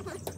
Okay.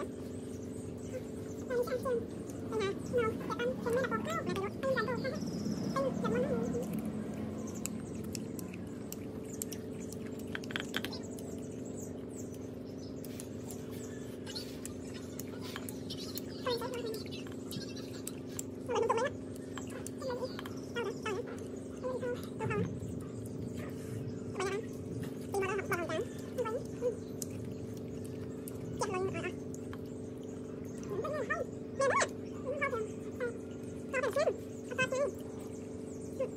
好，那我们下期再见，拜拜。们，咱们前面的广告，我给大家，欢迎，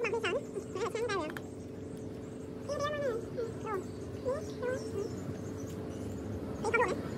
Thank you.